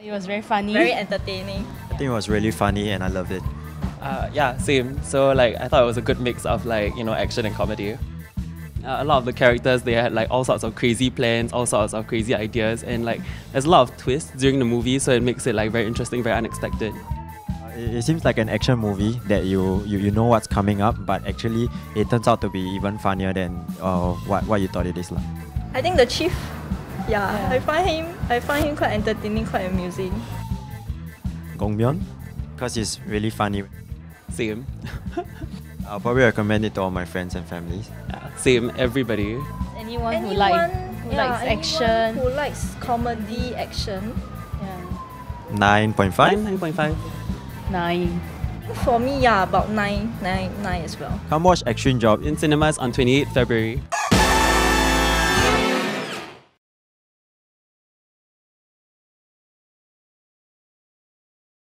It was very funny. Very entertaining. I think it was really funny and I loved it. Uh, yeah, same. So like I thought it was a good mix of like you know action and comedy. Uh, a lot of the characters they had like all sorts of crazy plans, all sorts of crazy ideas, and like there's a lot of twists during the movie, so it makes it like very interesting, very unexpected. Uh, It, it seems like an action movie that you, you, you know what's coming up, but actually it turns out to be even funnier than uh, what, what you thought it is. lah. I think the chief, yeah, Yeah. I find him I find him quite entertaining, quite amusing. Gong Myung, because it's really funny. Same, I'll probably recommend it to all my friends and families. yeah, same. Everybody. Anyone, who Anyone, like who yeah, likes anyone action. who likes comedy action. Yeah. 9.5? Nine point five. Nine. For me, yeah, about nine, nine, nine as well. Come watch Extreme Job. In cinemas on 28th February.